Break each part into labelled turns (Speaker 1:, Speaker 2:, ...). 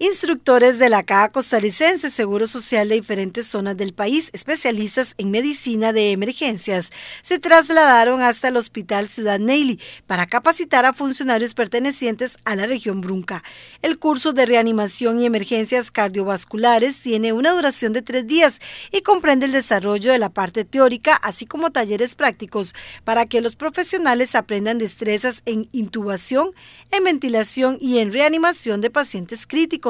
Speaker 1: Instructores de la Caja Costarricense Seguro Social de diferentes zonas del país, especialistas en medicina de emergencias, se trasladaron hasta el Hospital Ciudad Neily para capacitar a funcionarios pertenecientes a la región Brunca. El curso de reanimación y emergencias cardiovasculares tiene una duración de tres días y comprende el desarrollo de la parte teórica, así como talleres prácticos para que los profesionales aprendan destrezas en intubación, en ventilación y en reanimación de pacientes críticos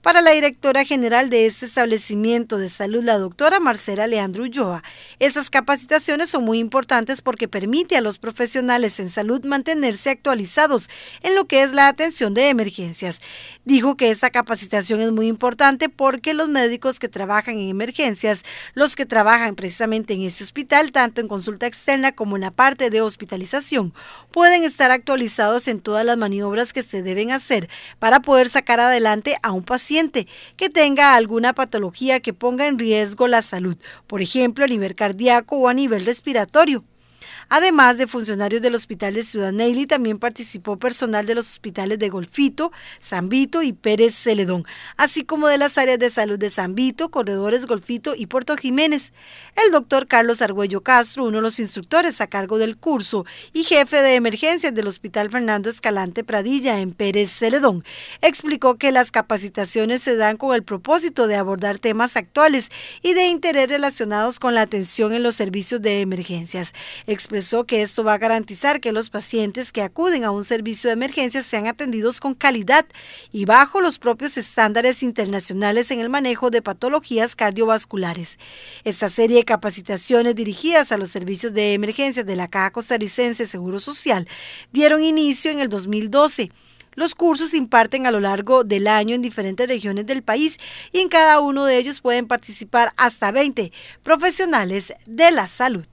Speaker 1: para la directora general de este establecimiento de salud, la doctora Marcela Leandro Ulloa, esas capacitaciones son muy importantes porque permite a los profesionales en salud mantenerse actualizados en lo que es la atención de emergencias. Dijo que esta capacitación es muy importante porque los médicos que trabajan en emergencias, los que trabajan precisamente en ese hospital, tanto en consulta externa como en la parte de hospitalización, pueden estar actualizados en todas las maniobras que se deben hacer para poder sacar adelante a un paciente que tenga alguna patología que ponga en riesgo la salud, por ejemplo a nivel cardíaco o a nivel respiratorio. Además de funcionarios del Hospital de Ciudad Neily, también participó personal de los hospitales de Golfito, San Vito y Pérez Celedón, así como de las áreas de salud de San Vito, Corredores Golfito y Puerto Jiménez. El doctor Carlos Argüello Castro, uno de los instructores a cargo del curso y jefe de emergencias del Hospital Fernando Escalante Pradilla en Pérez Celedón, explicó que las capacitaciones se dan con el propósito de abordar temas actuales y de interés relacionados con la atención en los servicios de emergencias expresó que esto va a garantizar que los pacientes que acuden a un servicio de emergencia sean atendidos con calidad y bajo los propios estándares internacionales en el manejo de patologías cardiovasculares. Esta serie de capacitaciones dirigidas a los servicios de emergencia de la Caja Costarricense Seguro Social dieron inicio en el 2012. Los cursos se imparten a lo largo del año en diferentes regiones del país y en cada uno de ellos pueden participar hasta 20 profesionales de la salud.